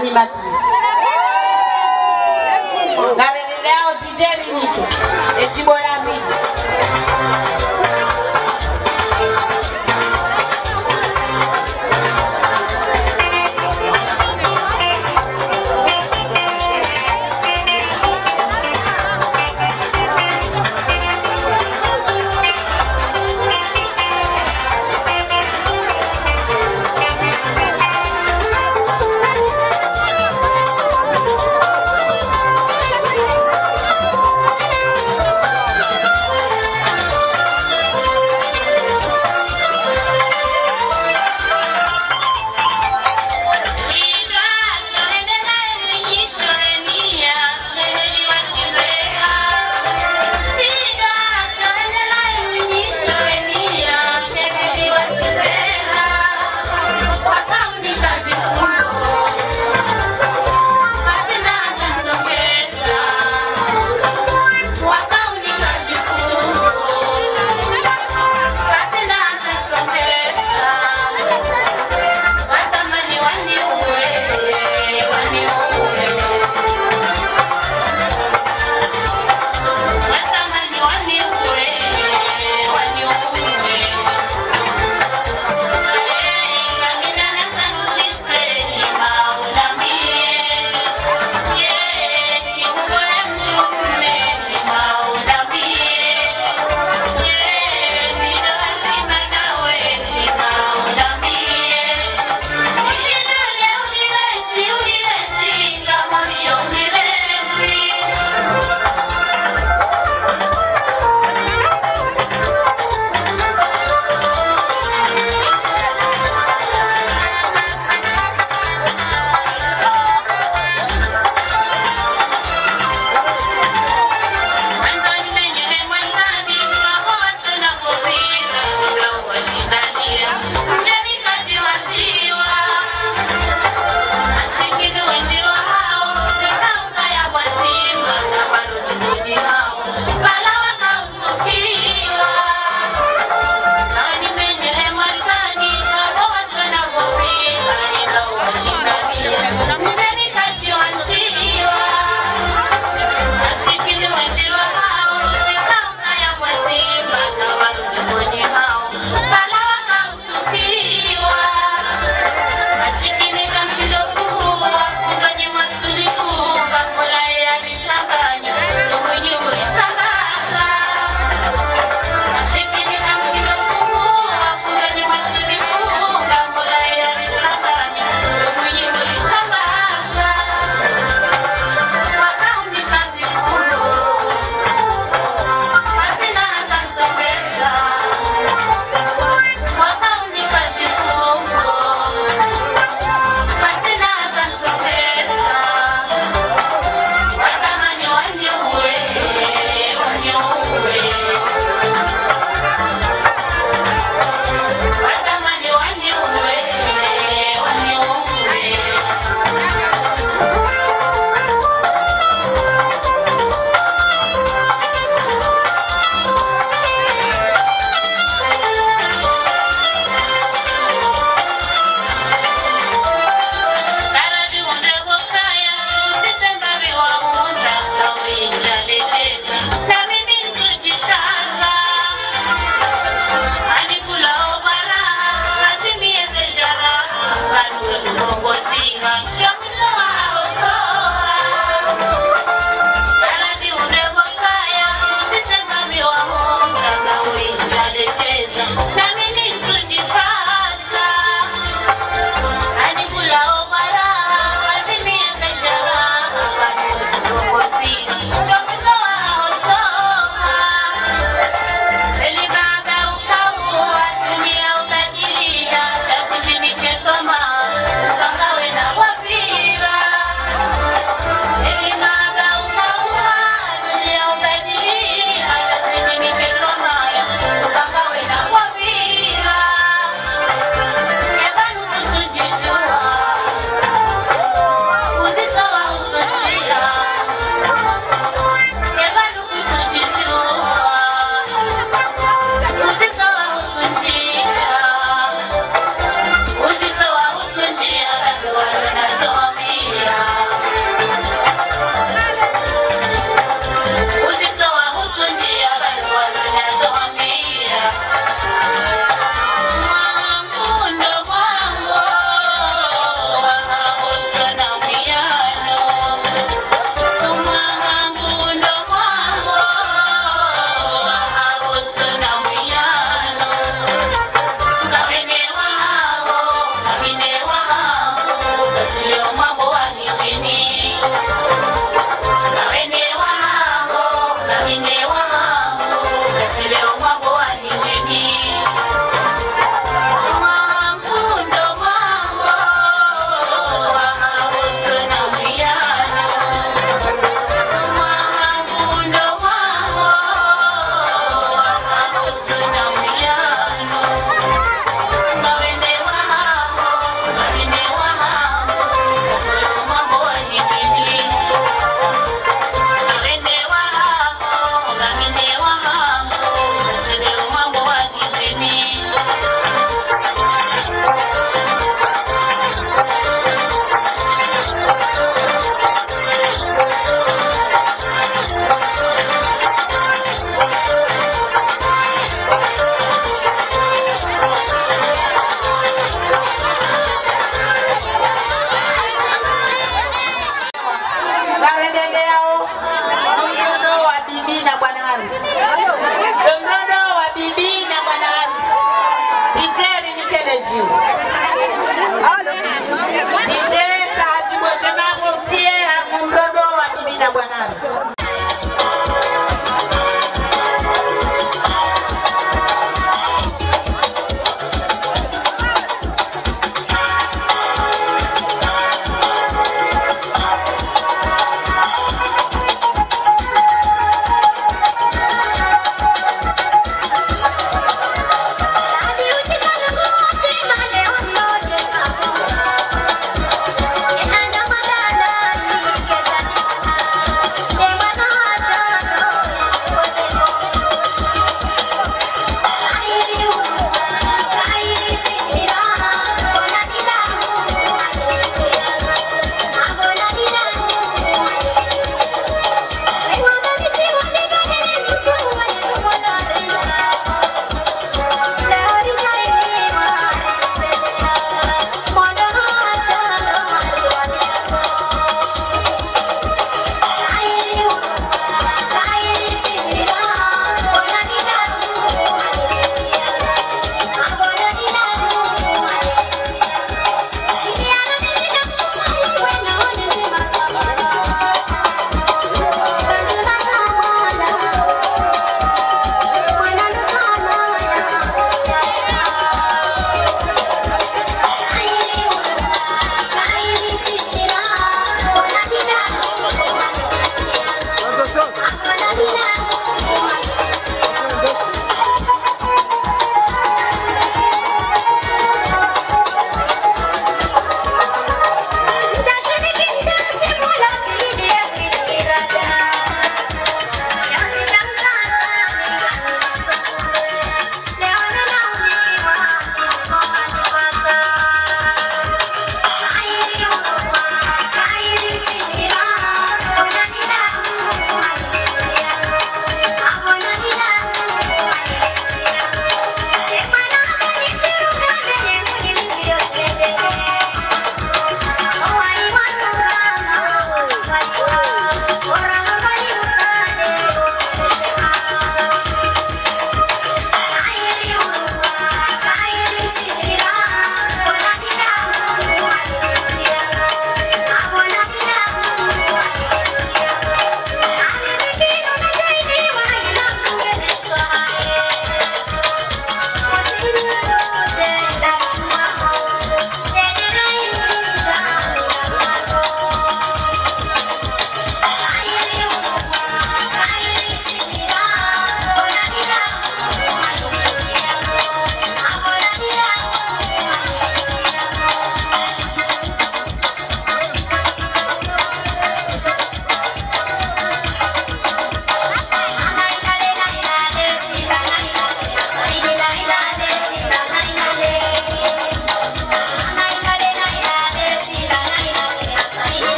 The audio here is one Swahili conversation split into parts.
memarayani ani DJ gareleleao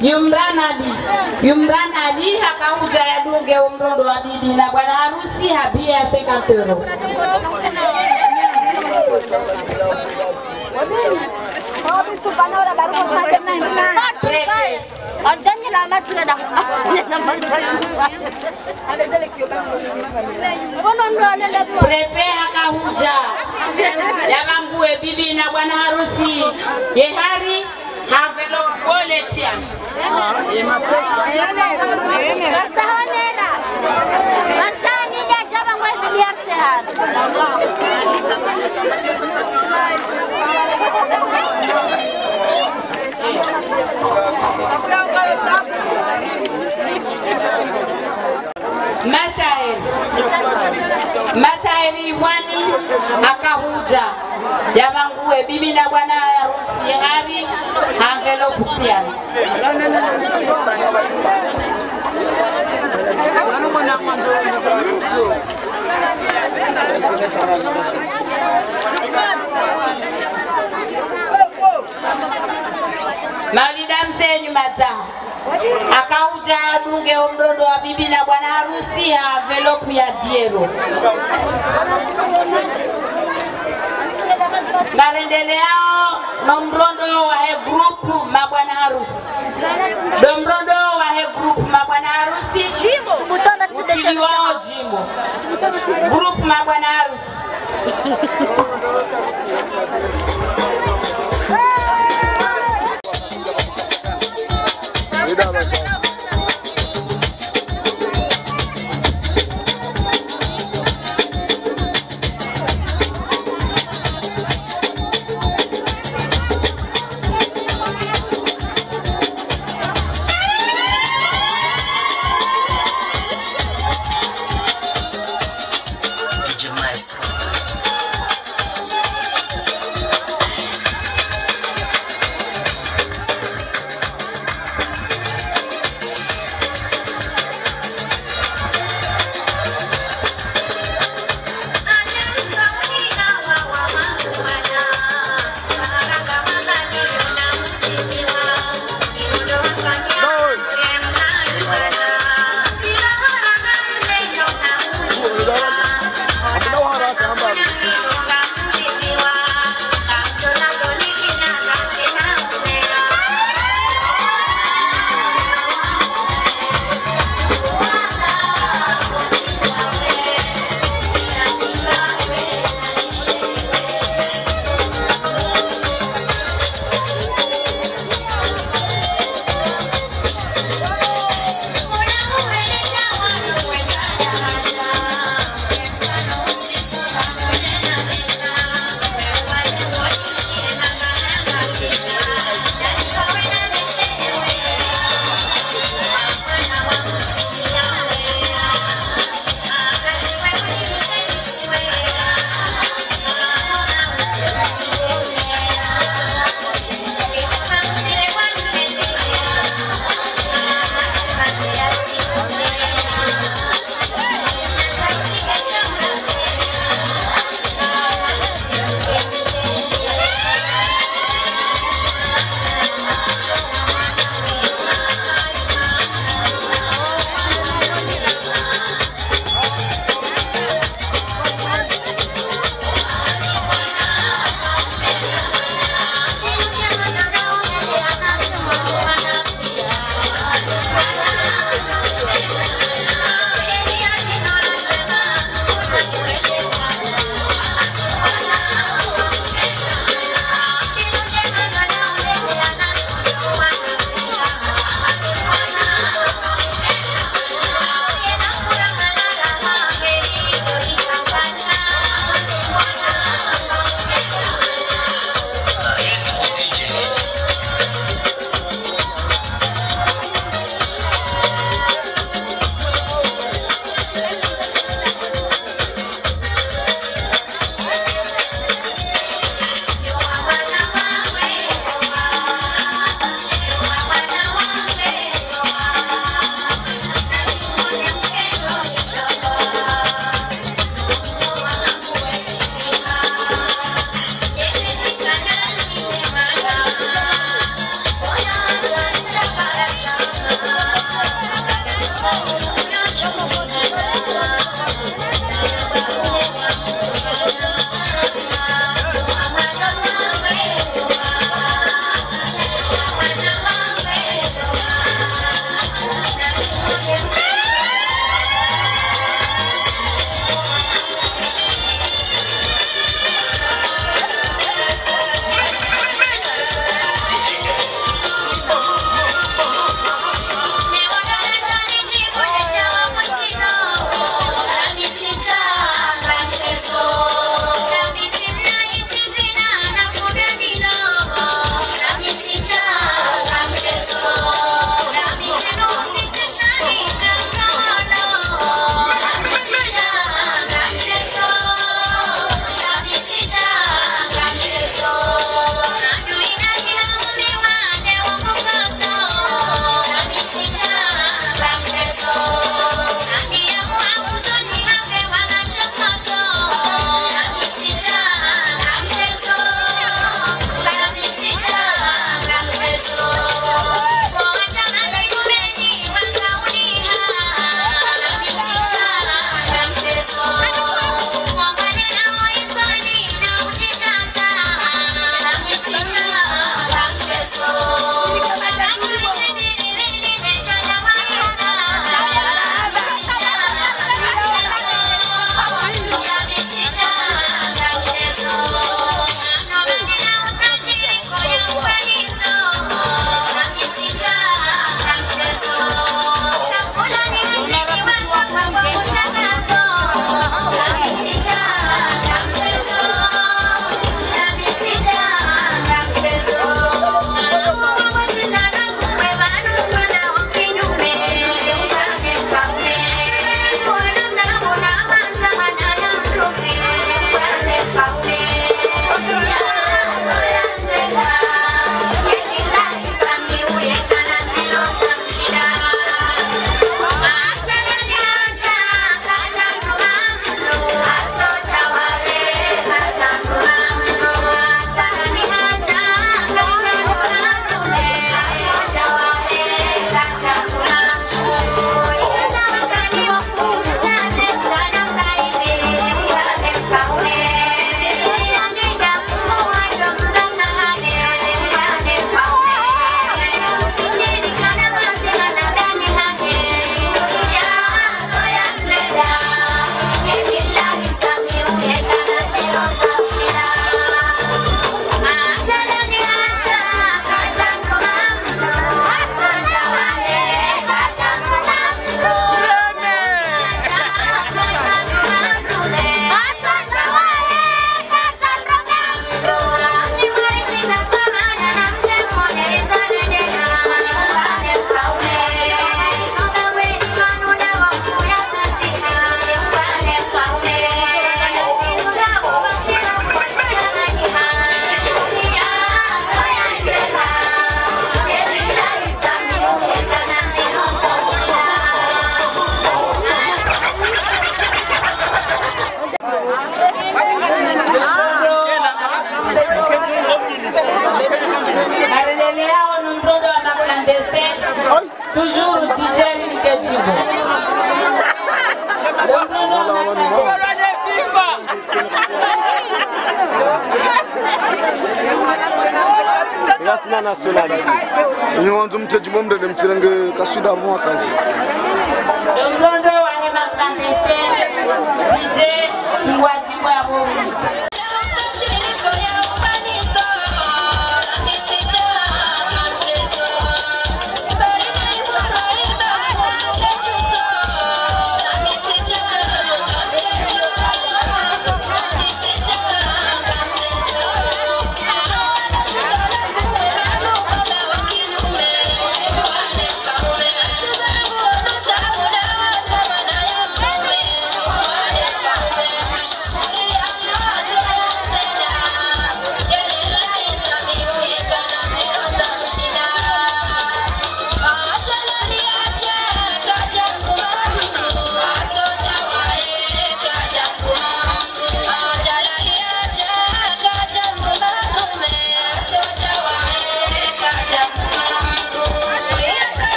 Yumran Ali. Yumran Ali hakauja yadunge umrondo wa bibi na bwana harusi habia ya 50 euro. Prefe akahuja yavangue bibi na bwana harusi. Yehari havelo mashairi. Wani akahuja. Yavanguwe bibi na bwana harusi angelo kutiana maulida msenyu mazao akauja adunge omdodo wa bibi na bwana harusi ha envelope ya diero. Marendeleao nomrondo wa e grupu mabwana harusi. Do Grupo Maguanaros.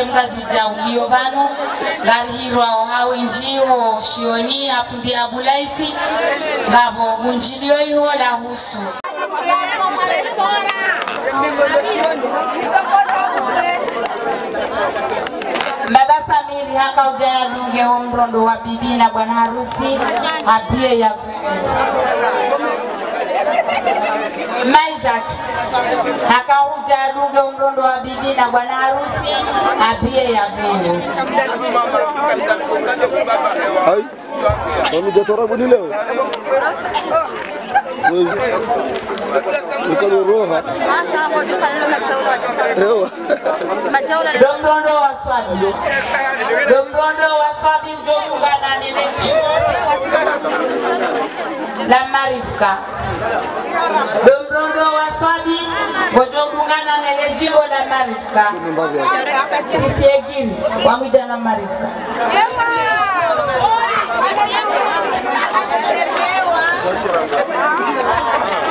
Mgazi jaulio vano ngarihirwao hawinjiwo shioni afundi abulaithi ngavo bunjilio iho la husu Baba Samiri haka ujaya dunge ho ndo wa bibi na bwana harusi apie ya Isaac akauja aduge umrondo wa bibi na bwana harusi apie ya vero Hai. Wamejatora buni leo. Nikalo roha. Ewa. domrondo wa swabi domrondo wa swabi ujokungana nene jimbo la marifka domrondo wa swabi bojongungana nele jimbo la Marifa sisi egini wamwita na Marifa Thank.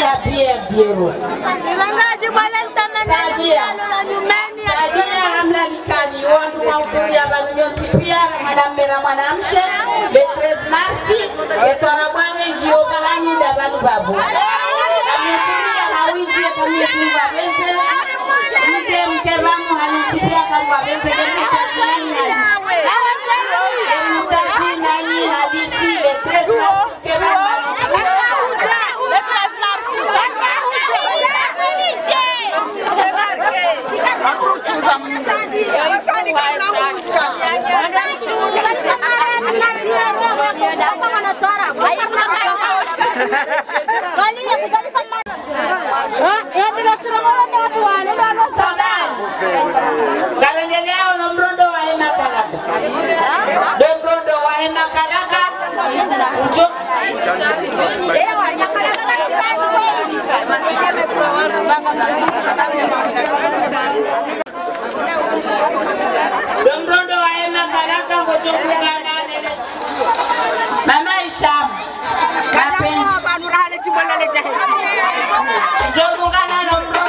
Harusi pia diero. Sajia hamla likani. Ukuri ya valunyonsi pia mwanamme na mwanamshe betresmasi etwara bwana ngio bahani da bantu babu. Amekulia hawiji kamyeziwa bente. mke mke vamu hanitipia kamwa benze. Gemutaji Mtaji nani hadisi betresmasi ke Karendelea ono mrondo wa hema kalaka. Do mrondo wa hema kalaka. Ujo. Do mrondo kalaka domrondo waemaka lakango chokungana mamaishama kapenzi chokungana nomrondo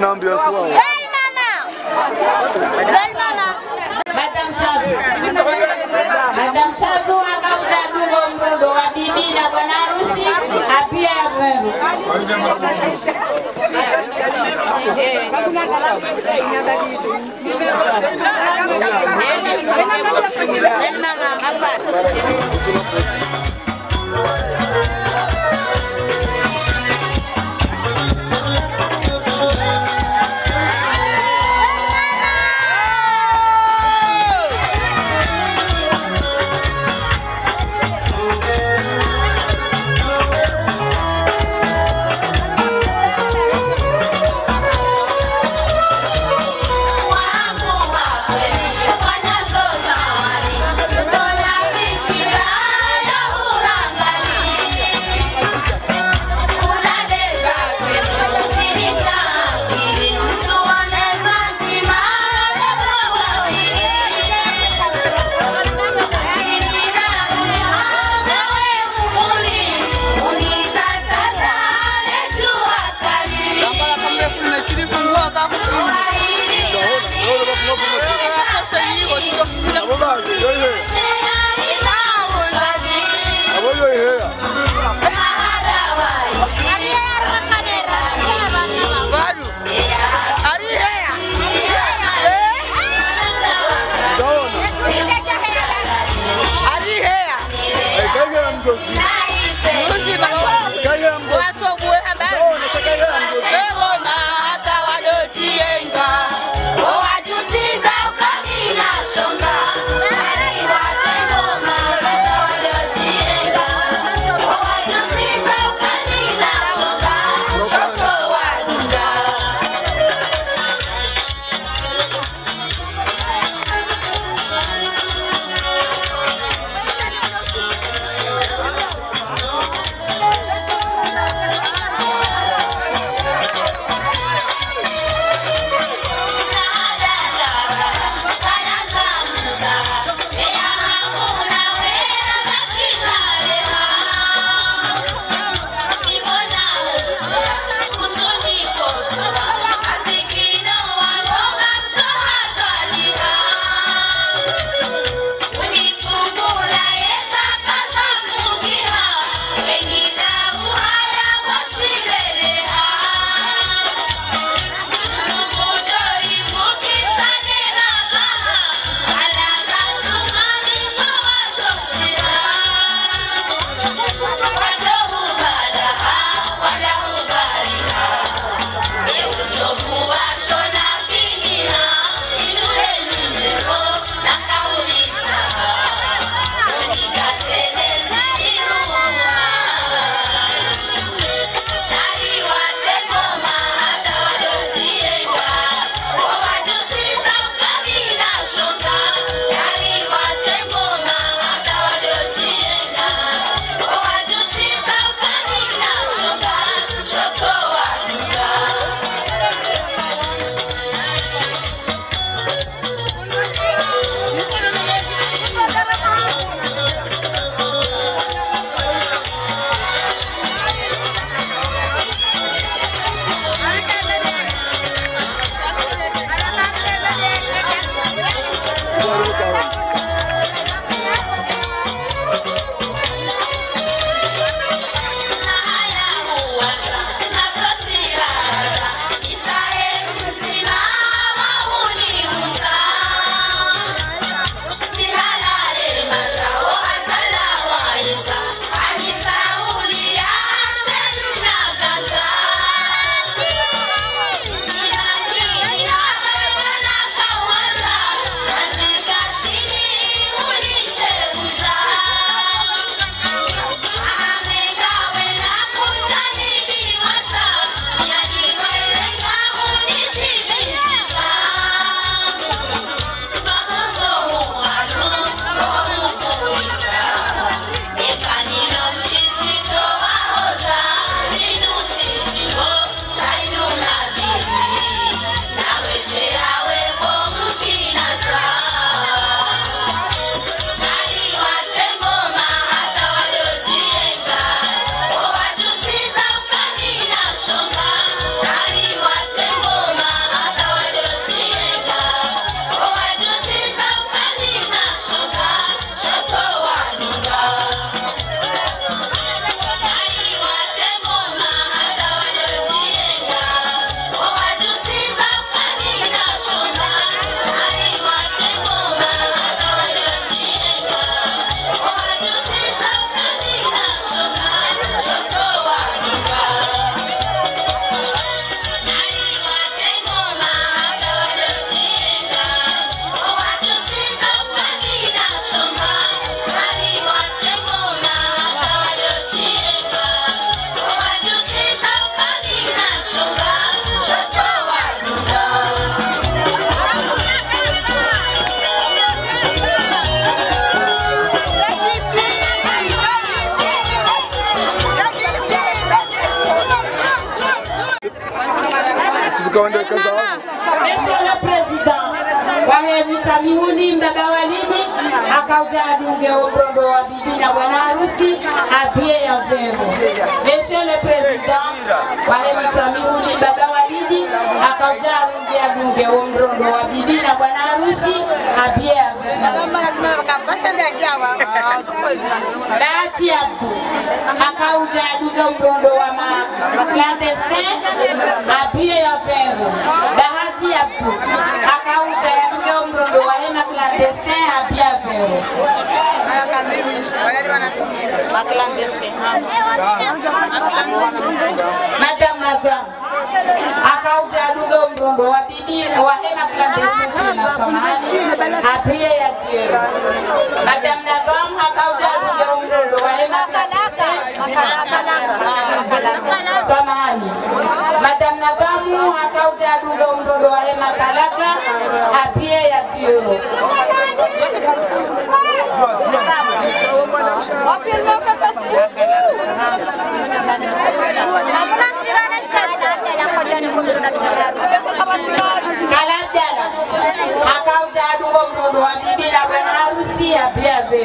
sana. Hauna ambiance wao. Madam Shadu. Madam Shadu akauza dungo mrogo wa bibi na bwana harusi apia ya mweru. Abo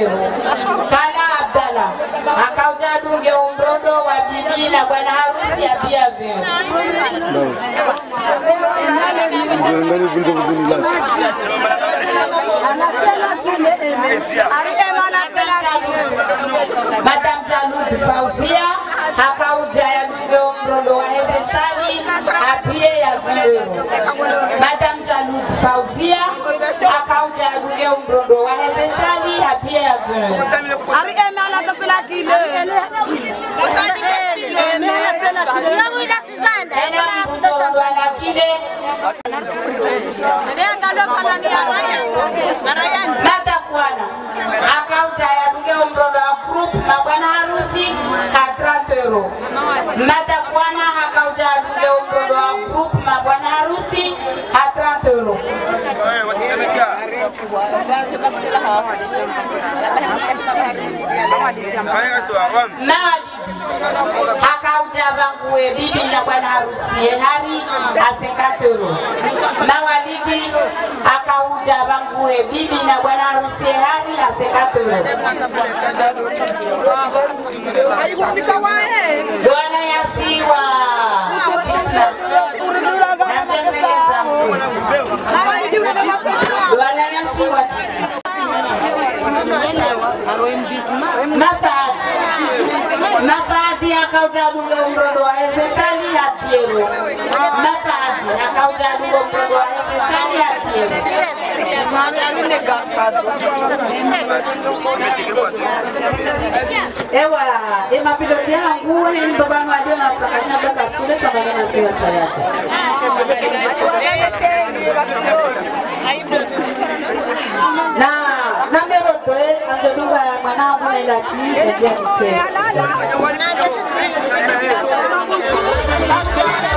ya. Kala Abdala akauja adunge umrondo wa bibi na bwana harusi apia lati Madam Jalud Fauzia akauja ya dunge umrondo wa hezeshani apie ya vero. Madam Jalud Fauzia akauja ya dunge umrondo Umrondo wa lakile Mada kwana akauja ya dunge umrondo wa group na bwana harusi ka 30 euro. Mada Mawalidi akauja vanguwe bibi na bwana harusi ehari asekatoro. Mawalidi akauja vanguwe bibi na bwana harusi ehari asekatoro. Bwana yasiwa Islam. Namtengeneza mbuzi. Bwana yasiwa Islam. Mafadi Mafadi akauja bunge umrondo wa ezeshali ya tiero. Mafadi akauja bunge umrondo wa ezeshali ya tiero. ewa emapiloti yangu heni babanu alio natsakanya baka tule tsakanya na siwa sayati na toe anjodunga mwanangu nailati edia mke Thank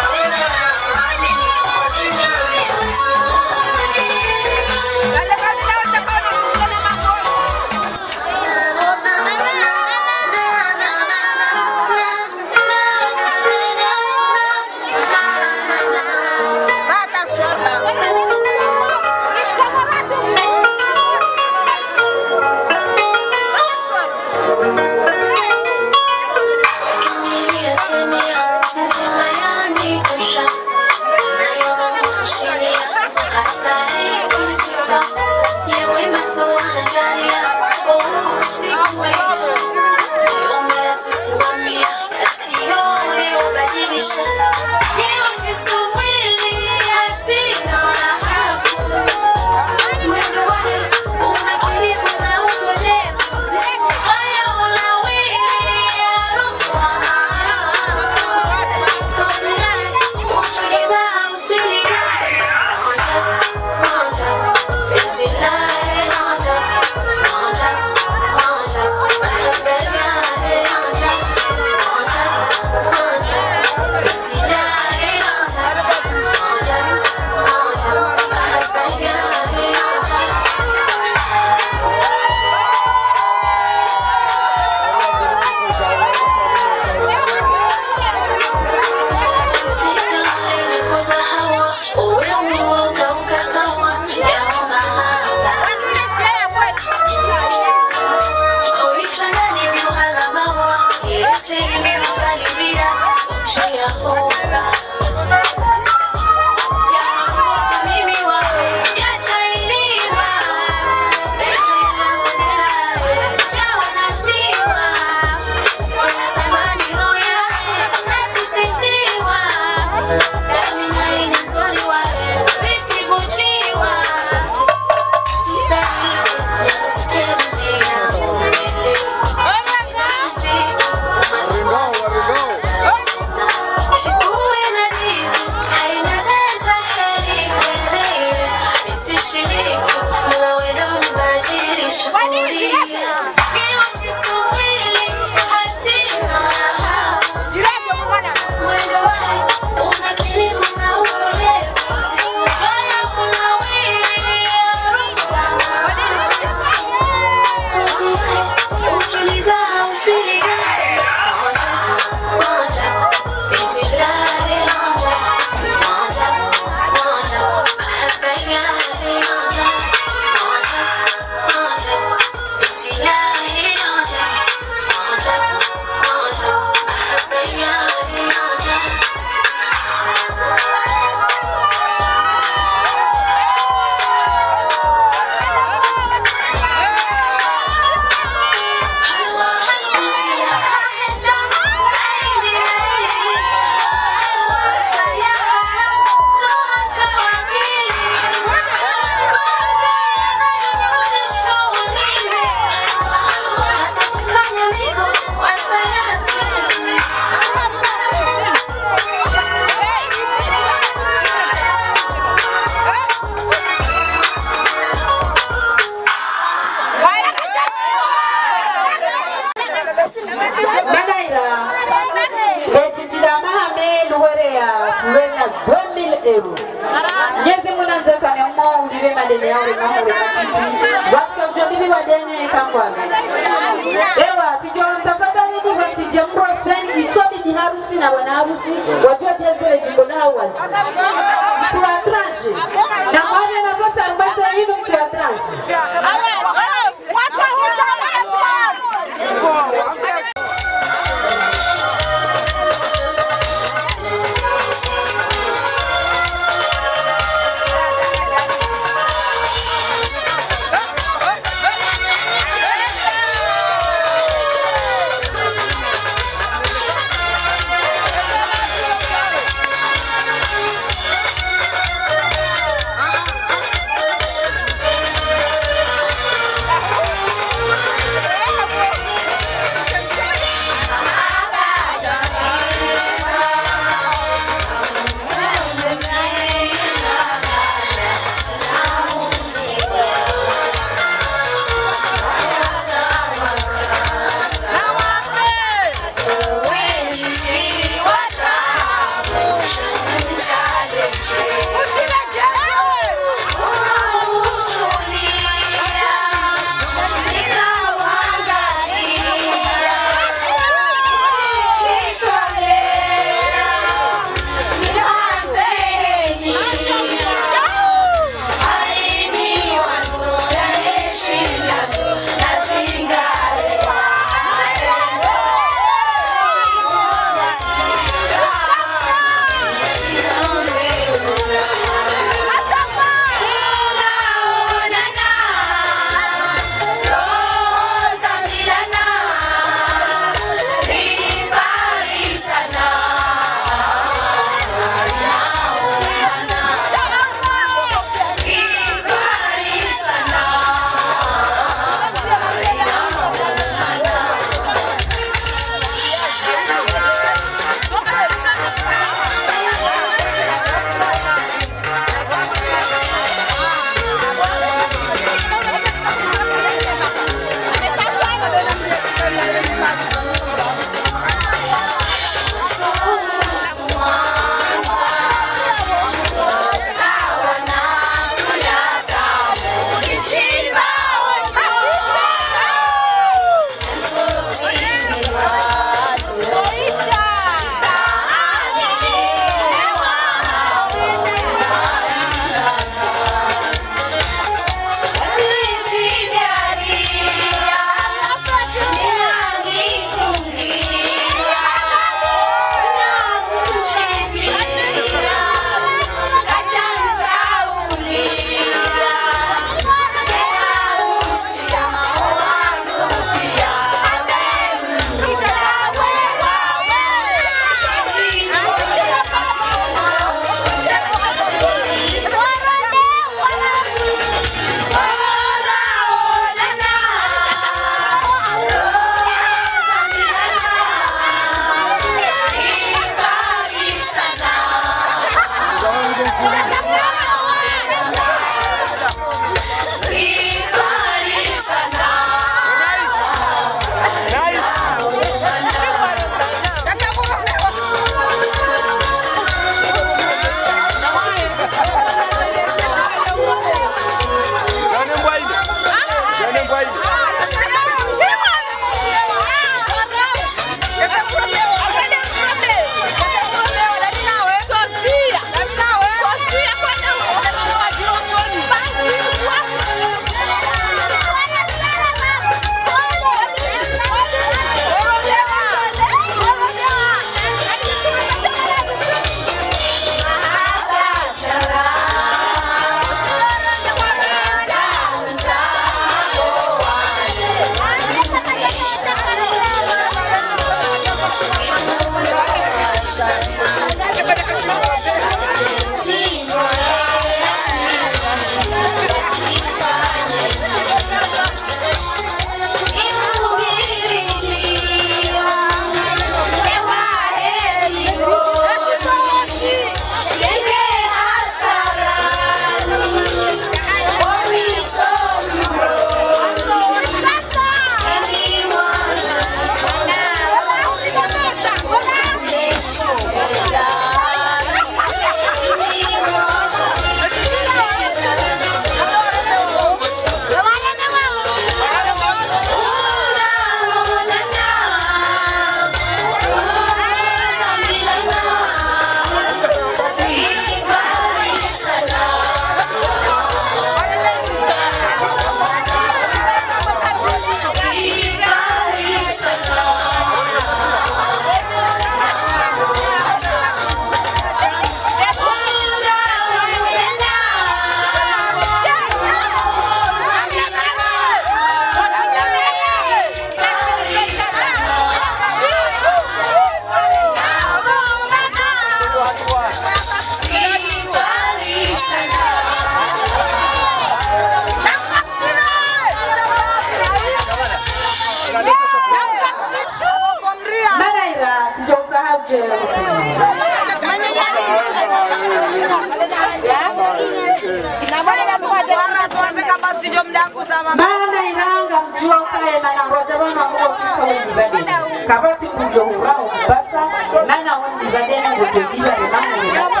mana iranga mjua ukaye mana ngoja bana ngo sifa wendi kabati mjo urao kubata mana wendi bade na ngojo diba ni mamu yona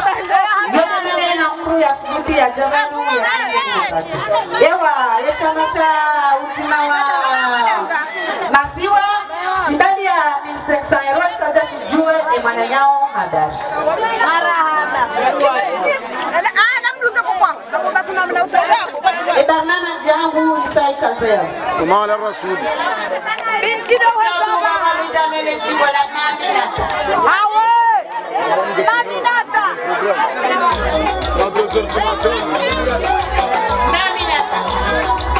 mana na mru ya sinuti ya jaganu ya kubata ewa yesha masha utima wa masiwa shibali ya minseksa ya erosh kaja shijue emana yao habari e barnamaji yangu isai kazeo ومال الرسول Jamele jimbo la Maminata. ما دوزر جماعتين Maminata. ولا